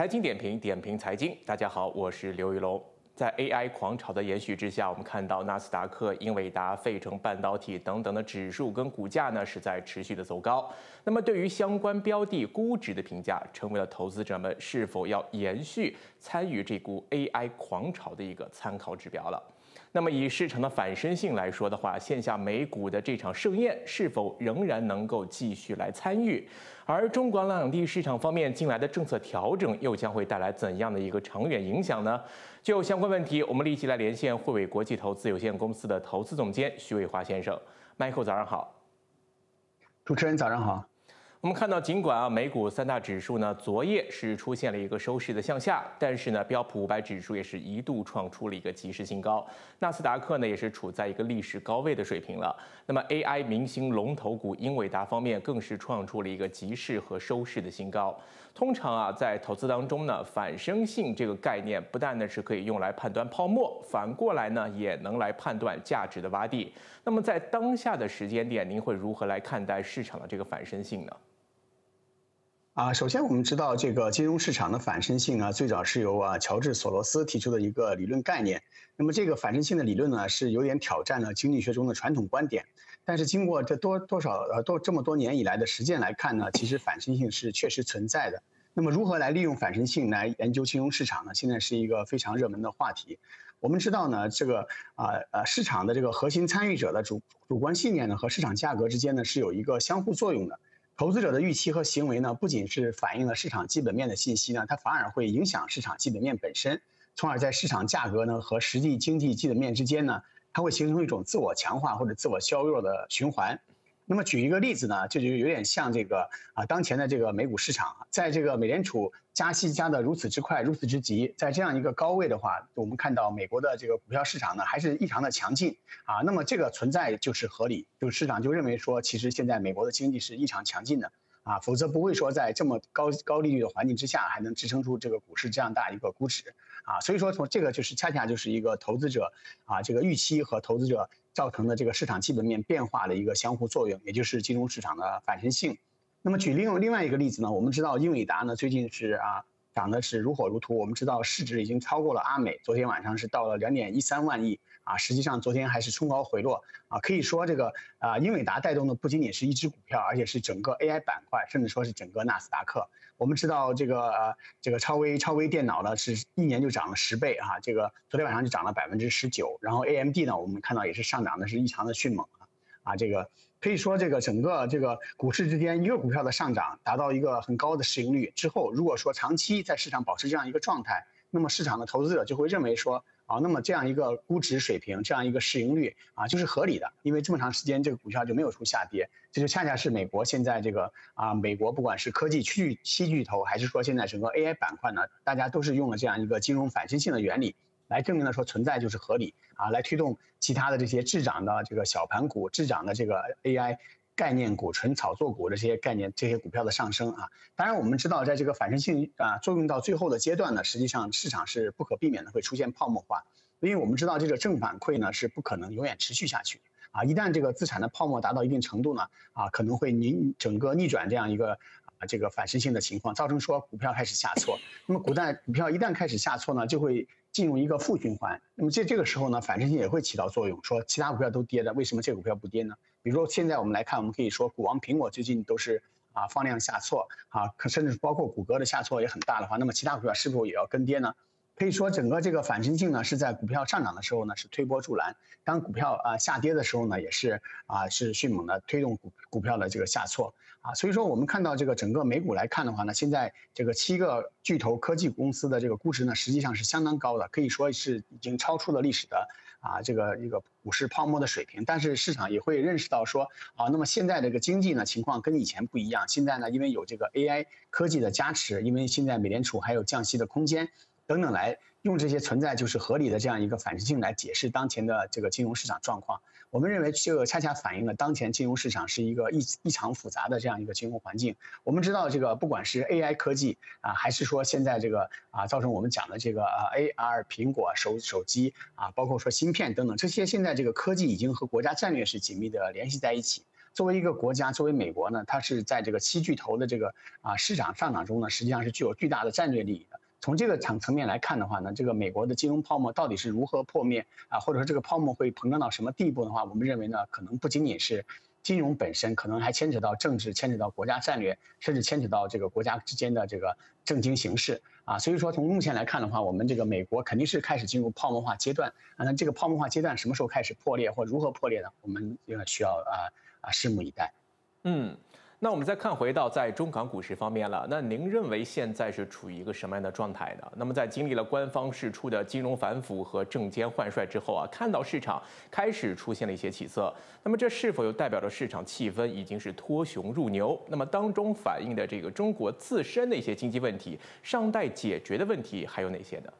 财经点评，点评财经。大家好，我是刘玉龙。在 AI 狂潮的延续之下，我们看到纳斯达克、英伟达、费城半导体等等的指数跟股价呢是在持续的走高。那么对于相关标的估值的评价，成为了投资者们是否要延续参与这股 AI 狂潮的一个参考指标了。那么以市场的反身性来说的话，线下美股的这场盛宴是否仍然能够继续来参与？而中国两地市场方面近来的政策调整又将会带来怎样的一个长远影响呢？就相关问题，我们立即来连线汇伟国际投资有限公司的投资总监徐伟华先生。Michael，早上好。主持人早上好。我们看到，尽管啊，美股三大指数呢，昨夜是出现了一个收市的向下，但是呢，标普五百指数也是一度创出了一个即时新高，纳斯达克呢也是处在一个历史高位的水平了。那么，AI 明星龙头股英伟达方面更是创出了一个即市和收市的新高。通常啊，在投资当中呢，反生性这个概念不但呢是可以用来判断泡沫，反过来呢也能来判断价值的洼地。那么，在当下的时间点，您会如何来看待市场的这个反生性呢？啊，首先我们知道这个金融市场的反身性呢，最早是由啊乔治索罗斯提出的一个理论概念。那么这个反身性的理论呢，是有点挑战了经济学中的传统观点。但是经过这多多少呃多这么多年以来的实践来看呢，其实反身性是确实存在的。那么如何来利用反身性来研究金融市场呢？现在是一个非常热门的话题。我们知道呢，这个啊呃市场的这个核心参与者的主主观信念呢和市场价格之间呢是有一个相互作用的。投资者的预期和行为呢，不仅是反映了市场基本面的信息呢，它反而会影响市场基本面本身，从而在市场价格呢和实际经济基本面之间呢，它会形成一种自我强化或者自我削弱的循环。那么举一个例子呢，这就有点像这个啊，当前的这个美股市场，在这个美联储加息加的如此之快、如此之急，在这样一个高位的话，我们看到美国的这个股票市场呢，还是异常的强劲啊。那么这个存在就是合理，就市场就认为说，其实现在美国的经济是异常强劲的啊，否则不会说在这么高高利率的环境之下，还能支撑出这个股市这样大一个估值啊。所以说，从这个就是恰恰就是一个投资者啊这个预期和投资者。造成的这个市场基本面变化的一个相互作用，也就是金融市场的反身性。那么举另另外一个例子呢，我们知道英伟达呢最近是啊涨的是如火如荼，我们知道市值已经超过了阿美，昨天晚上是到了两点一三万亿。啊，实际上昨天还是冲高回落啊，可以说这个啊，英伟达带动的不仅仅是一只股票，而且是整个 AI 板块，甚至说是整个纳斯达克。我们知道这个呃，这个超微超微电脑呢，是一年就涨了十倍啊，这个昨天晚上就涨了百分之十九。然后 AMD 呢，我们看到也是上涨的是异常的迅猛啊，啊，这个可以说这个整个这个股市之间一个股票的上涨达到一个很高的市盈率之后，如果说长期在市场保持这样一个状态，那么市场的投资者就会认为说。啊，那么这样一个估值水平，这样一个市盈率啊，就是合理的，因为这么长时间这个股票就没有出下跌，这就恰恰是美国现在这个啊，美国不管是科技巨七巨头，还是说现在整个 AI 板块呢，大家都是用了这样一个金融反身性的原理，来证明了说存在就是合理啊，来推动其他的这些滞涨的这个小盘股、滞涨的这个 AI。概念股、纯炒作股的这些概念、这些股票的上升啊，当然我们知道，在这个反身性啊作用到最后的阶段呢，实际上市场是不可避免的会出现泡沫化，因为我们知道这个正反馈呢是不可能永远持续下去。啊，一旦这个资产的泡沫达到一定程度呢，啊可能会逆整个逆转这样一个啊这个反身性的情况，造成说股票开始下挫，那么股债股票一旦开始下挫呢，就会。进入一个负循环，那么在这个时候呢，反身性也会起到作用。说其他股票都跌的，为什么这股票不跌呢？比如说现在我们来看，我们可以说股王苹果最近都是啊放量下挫啊，可甚至包括谷歌的下挫也很大的话，那么其他股票是否也要跟跌呢？可以说整个这个反身性呢是在股票上涨的时候呢是推波助澜，当股票啊下跌的时候呢也是啊是迅猛的推动股股票的这个下挫啊。所以说我们看到这个整个美股来看的话呢，现在这个七个巨头科技公司的这个估值呢实际上是相当高的，可以说是已经超出了历史的啊这个一个股市泡沫的水平。但是市场也会认识到说啊，那么现在这个经济呢情况跟以前不一样，现在呢因为有这个 AI 科技的加持，因为现在美联储还有降息的空间。等等，来用这些存在就是合理的这样一个反射性来解释当前的这个金融市场状况。我们认为这恰恰反映了当前金融市场是一个异异常复杂的这样一个金融环境。我们知道，这个不管是 AI 科技啊，还是说现在这个啊，造成我们讲的这个啊 AR 苹果手手机啊，包括说芯片等等，这些现在这个科技已经和国家战略是紧密的联系在一起。作为一个国家，作为美国呢，它是在这个七巨头的这个啊市场上涨中呢，实际上是具有巨大的战略利益的。从这个层层面来看的话呢，这个美国的金融泡沫到底是如何破灭啊，或者说这个泡沫会膨胀到什么地步的话，我们认为呢，可能不仅仅是金融本身，可能还牵扯到政治，牵扯到国家战略，甚至牵扯到这个国家之间的这个政经形势啊。所以说，从目前来看的话，我们这个美国肯定是开始进入泡沫化阶段啊。那这个泡沫化阶段什么时候开始破裂，或如何破裂呢？我们需要啊啊拭目以待。嗯。那我们再看回到在中港股市方面了，那您认为现在是处于一个什么样的状态呢？那么在经历了官方释出的金融反腐和证监换帅之后啊，看到市场开始出现了一些起色，那么这是否又代表着市场气氛已经是脱熊入牛？那么当中反映的这个中国自身的一些经济问题尚待解决的问题还有哪些呢？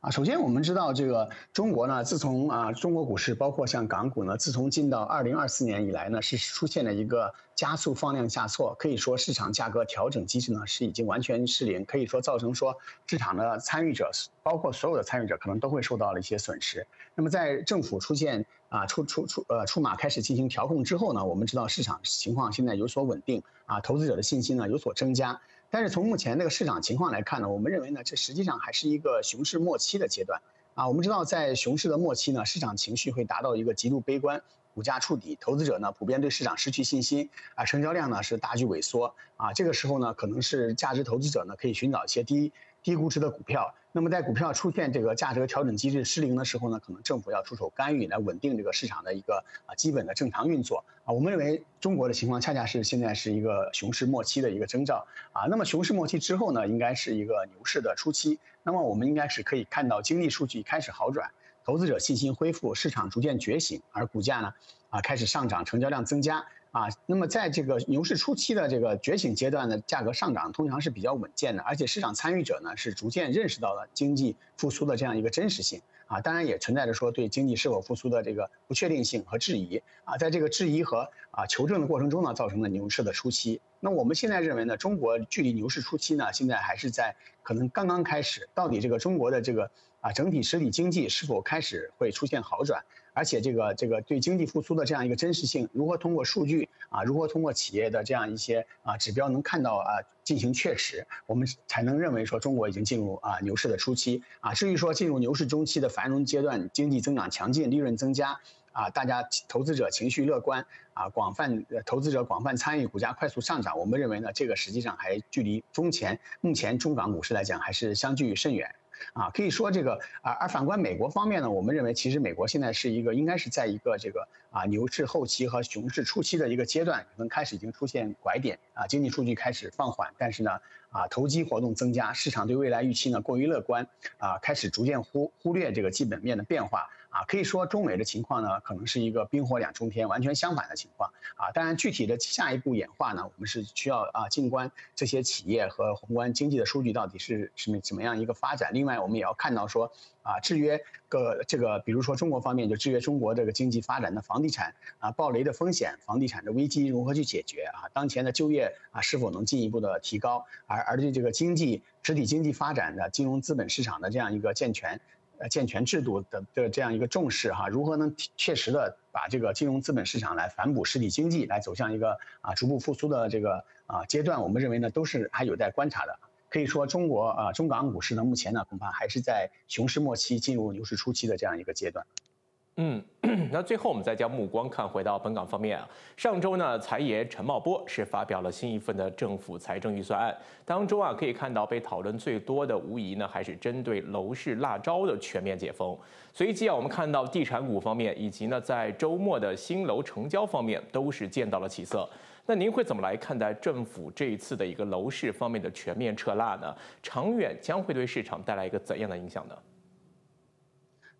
啊，首先我们知道这个中国呢，自从啊中国股市包括像港股呢，自从进到二零二四年以来呢，是出现了一个加速放量下挫，可以说市场价格调整机制呢是已经完全失灵，可以说造成说市场的参与者，包括所有的参与者可能都会受到了一些损失。那么在政府出现啊出出出呃出马开始进行调控之后呢，我们知道市场情况现在有所稳定啊，投资者的信心呢有所增加。但是从目前那个市场情况来看呢，我们认为呢，这实际上还是一个熊市末期的阶段啊。我们知道，在熊市的末期呢，市场情绪会达到一个极度悲观，股价触底，投资者呢普遍对市场失去信心啊，成交量呢是大举萎缩啊。这个时候呢，可能是价值投资者呢可以寻找一些低低估值的股票。那么在股票出现这个价格调整机制失灵的时候呢，可能政府要出手干预来稳定这个市场的一个啊基本的正常运作啊。我们认为中国的情况恰恰是现在是一个熊市末期的一个征兆啊。那么熊市末期之后呢，应该是一个牛市的初期。那么我们应该是可以看到经济数据开始好转，投资者信心恢复，市场逐渐觉醒，而股价呢啊开始上涨，成交量增加。啊，那么在这个牛市初期的这个觉醒阶段呢，价格上涨通常是比较稳健的，而且市场参与者呢是逐渐认识到了经济复苏的这样一个真实性啊，当然也存在着说对经济是否复苏的这个不确定性和质疑啊，在这个质疑和啊求证的过程中呢，造成了牛市的初期。那我们现在认为呢，中国距离牛市初期呢，现在还是在可能刚刚开始，到底这个中国的这个啊整体实体经济是否开始会出现好转？而且这个这个对经济复苏的这样一个真实性，如何通过数据啊，如何通过企业的这样一些啊指标能看到啊进行确实，我们才能认为说中国已经进入啊牛市的初期啊。至于说进入牛市中期的繁荣阶段，经济增长强劲，利润增加啊，大家投资者情绪乐观啊，广泛投资者广泛参与，股价快速上涨，我们认为呢，这个实际上还距离中前目前中港股市来讲还是相距甚远。啊，可以说这个啊，而反观美国方面呢，我们认为其实美国现在是一个应该是在一个这个啊牛市后期和熊市初期的一个阶段，可能开始已经出现拐点啊，经济数据开始放缓，但是呢啊投机活动增加，市场对未来预期呢过于乐观啊，开始逐渐忽忽略这个基本面的变化。啊，可以说中美的情况呢，可能是一个冰火两重天，完全相反的情况啊。当然，具体的下一步演化呢，我们是需要啊，静观这些企业和宏观经济的数据到底是什么怎么样一个发展。另外，我们也要看到说啊，制约个这个，比如说中国方面就制约中国这个经济发展的房地产啊，暴雷的风险，房地产的危机如何去解决啊？当前的就业啊，是否能进一步的提高？而而对这个经济实体经济发展的金融资本市场的这样一个健全。呃，健全制度的的这样一个重视哈，如何能切实的把这个金融资本市场来反哺实体经济，来走向一个啊逐步复苏的这个啊阶段？我们认为呢，都是还有待观察的。可以说，中国啊中港股市呢，目前呢恐怕还是在熊市末期进入牛市初期的这样一个阶段。嗯，那最后我们再将目光看回到本港方面啊。上周呢，财爷陈茂波是发表了新一份的政府财政预算案，当中啊可以看到被讨论最多的无疑呢还是针对楼市辣招的全面解封。随即啊，我们看到地产股方面以及呢在周末的新楼成交方面都是见到了起色。那您会怎么来看待政府这一次的一个楼市方面的全面撤辣呢？长远将会对市场带来一个怎样的影响呢？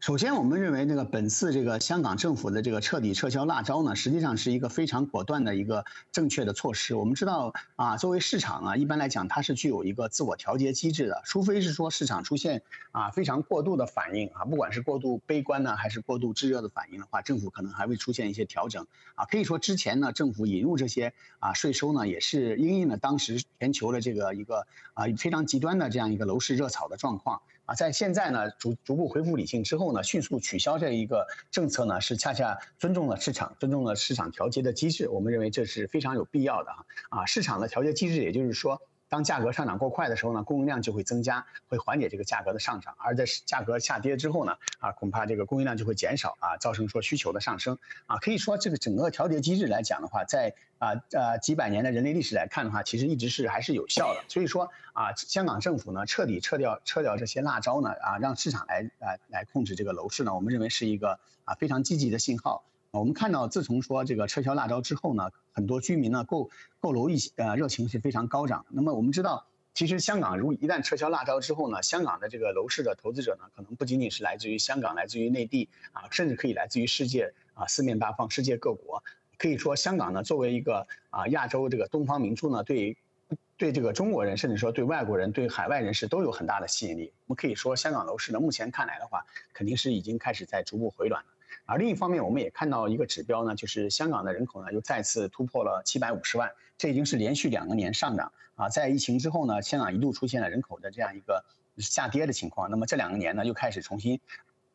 首先，我们认为这个本次这个香港政府的这个彻底撤销辣招呢，实际上是一个非常果断的一个正确的措施。我们知道啊，作为市场啊，一般来讲它是具有一个自我调节机制的，除非是说市场出现啊非常过度的反应啊，不管是过度悲观呢，还是过度炙热的反应的话，政府可能还会出现一些调整啊。可以说之前呢，政府引入这些啊税收呢，也是因应了当时全球的这个一个啊非常极端的这样一个楼市热炒的状况。在现在呢逐逐步恢复理性之后呢，迅速取消这一个政策呢，是恰恰尊重了市场，尊重了市场调节的机制。我们认为这是非常有必要的啊啊，市场的调节机制，也就是说。当价格上涨过快的时候呢，供应量就会增加，会缓解这个价格的上涨；而在价格下跌之后呢，啊，恐怕这个供应量就会减少啊，造成说需求的上升啊。可以说，这个整个调节机制来讲的话，在啊呃几百年的人类历史来看的话，其实一直是还是有效的。所以说啊，香港政府呢彻底撤掉撤掉这些辣招呢啊，让市场来啊来控制这个楼市呢，我们认为是一个啊非常积极的信号。我们看到，自从说这个撤销辣招之后呢，很多居民呢购购楼意呃热情是非常高涨。那么我们知道，其实香港如一旦撤销辣招之后呢，香港的这个楼市的投资者呢，可能不仅仅是来自于香港，来自于内地啊，甚至可以来自于世界啊四面八方，世界各国。可以说，香港呢作为一个啊亚洲这个东方明珠呢，对对这个中国人，甚至说对外国人、对海外人士都有很大的吸引力。我们可以说，香港楼市呢目前看来的话，肯定是已经开始在逐步回暖了。而另一方面，我们也看到一个指标呢，就是香港的人口呢又再次突破了七百五十万，这已经是连续两个年上涨啊。在疫情之后呢，香港一度出现了人口的这样一个下跌的情况，那么这两个年呢又开始重新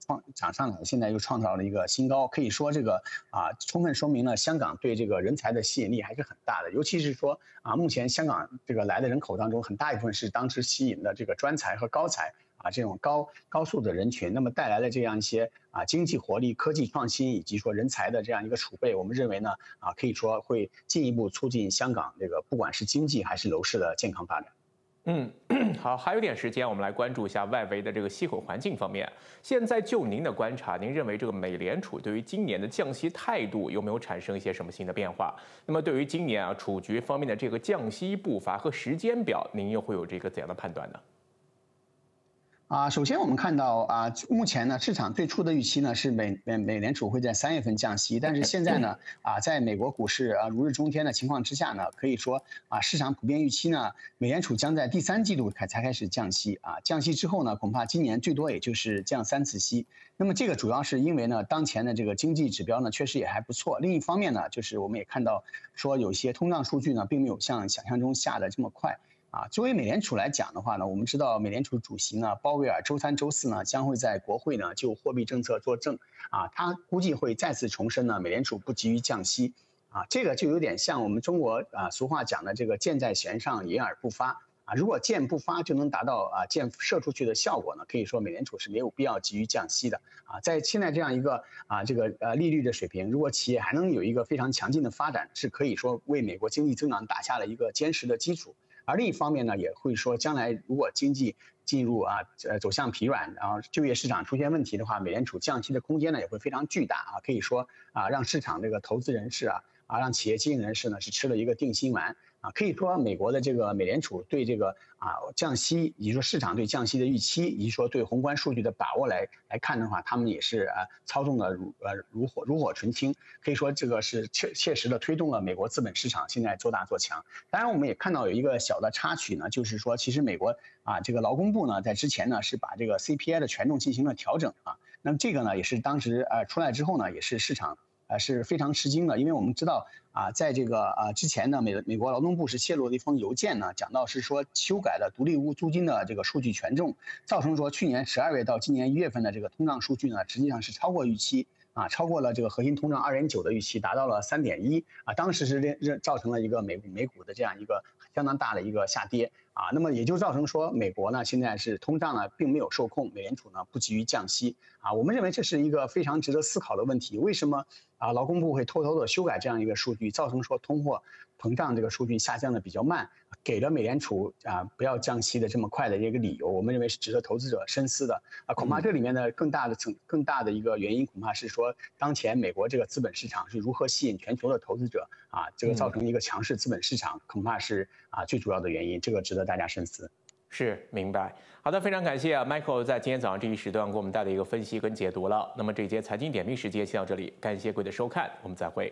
创涨上来，现在又创造了一个新高。可以说这个啊，充分说明了香港对这个人才的吸引力还是很大的，尤其是说啊，目前香港这个来的人口当中，很大一部分是当时吸引的这个专才和高才。啊，这种高高速的人群，那么带来的这样一些啊经济活力、科技创新以及说人才的这样一个储备，我们认为呢，啊可以说会进一步促进香港这个不管是经济还是楼市的健康发展。嗯，好，还有点时间，我们来关注一下外围的这个息口环境方面。现在就您的观察，您认为这个美联储对于今年的降息态度有没有产生一些什么新的变化？那么对于今年啊储局方面的这个降息步伐和时间表，您又会有这个怎样的判断呢？啊，首先我们看到啊，目前呢，市场最初的预期呢是美美美联储会在三月份降息，但是现在呢，啊，在美国股市啊如日中天的情况之下呢，可以说啊，市场普遍预期呢，美联储将在第三季度开才开始降息啊，降息之后呢，恐怕今年最多也就是降三次息。那么这个主要是因为呢，当前的这个经济指标呢确实也还不错，另一方面呢，就是我们也看到说有些通胀数据呢并没有像想象中下的这么快。啊，作为美联储来讲的话呢，我们知道美联储主席呢鲍威尔周三、周四呢将会在国会呢就货币政策作证，啊，他估计会再次重申呢美联储不急于降息，啊，这个就有点像我们中国啊俗话讲的这个箭在弦上，引而不发，啊，如果箭不发就能达到啊箭射出去的效果呢，可以说美联储是没有必要急于降息的，啊，在现在这样一个啊这个呃利率的水平，如果企业还能有一个非常强劲的发展，是可以说为美国经济增长打下了一个坚实的基础。而另一方面呢，也会说，将来如果经济进入啊呃走向疲软，然后就业市场出现问题的话，美联储降息的空间呢也会非常巨大啊，可以说啊让市场这个投资人士啊啊让企业经营人士呢是吃了一个定心丸。啊，可以说美国的这个美联储对这个啊降息，以及说市场对降息的预期，以及说对宏观数据的把握来来看的话，他们也是啊操纵的如呃如火如火纯青，可以说这个是切切实的推动了美国资本市场现在做大做强。当然，我们也看到有一个小的插曲呢，就是说其实美国啊这个劳工部呢在之前呢是把这个 CPI 的权重进行了调整啊，那么这个呢也是当时呃出来之后呢也是市场。啊是非常吃惊的，因为我们知道啊，在这个啊之前呢，美美国劳动部是泄露了一封邮件呢，讲到是说修改了独立屋租金的这个数据权重，造成说去年十二月到今年一月份的这个通胀数据呢，实际上是超过预期啊，超过了这个核心通胀二点九的预期，达到了三点一啊，当时是认认造成了一个美美股的这样一个相当大的一个下跌。啊，那么也就造成说，美国呢现在是通胀呢并没有受控，美联储呢不急于降息啊。我们认为这是一个非常值得思考的问题，为什么啊劳工部会偷偷的修改这样一个数据，造成说通货膨胀这个数据下降的比较慢，给了美联储啊不要降息的这么快的一个理由，我们认为是值得投资者深思的啊。恐怕这里面的更大的层更大的一个原因，恐怕是说当前美国这个资本市场是如何吸引全球的投资者啊，这个造成一个强势资本市场，恐怕是啊最主要的原因，这个值得。大家深思，是明白。好的，非常感谢啊，Michael 在今天早上这一时段给我们带来一个分析跟解读了。那么这节财经点评时间先到这里，感谢各位的收看，我们再会。